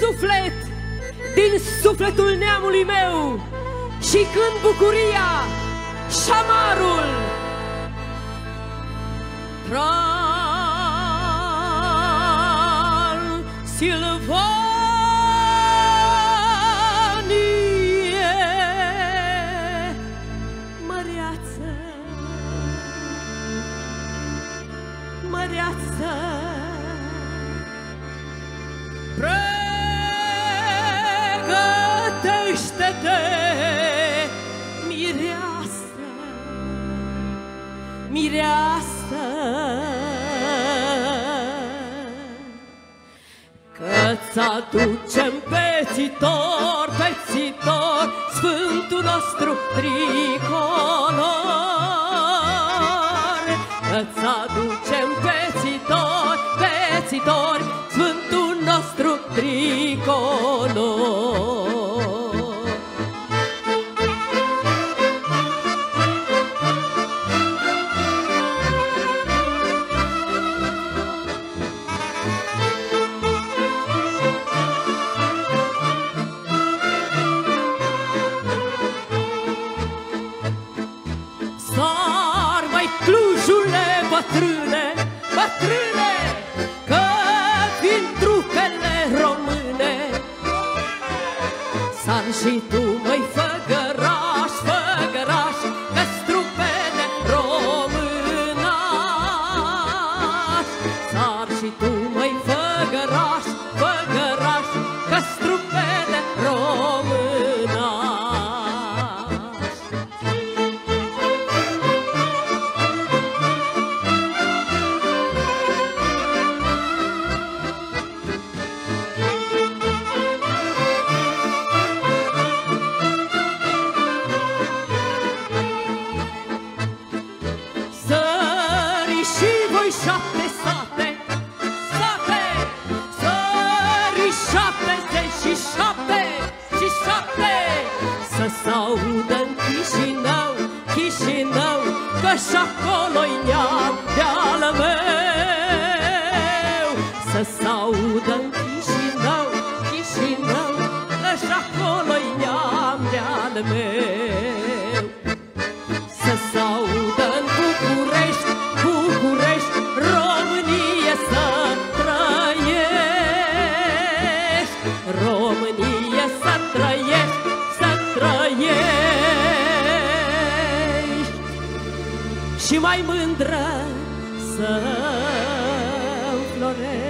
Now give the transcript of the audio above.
suflet, din sufletul neamului meu. Și când bucuria, șamarul, Transilvanie măreață, măreață, mireasă, Că-ți aducem pețitor, pețitor, Sfântul nostru tricolor. Că-ți aducem pețitor, pețitor, bătrâne, bătrâne, Că vin trupele române. Sar și tu, măi, făgăraș, făgăraș, Că-s trupele românaș. Sar și tu, s-audă în Chișinău, Chișinău, că și acolo-i neam de-al meu. Să s-audă în Chișinău, Chișinău, că și acolo-i neam de-al meu. Să s-audă în București, București, Românie să trăiești, Românie să trăiești, și mai mândră să floresc.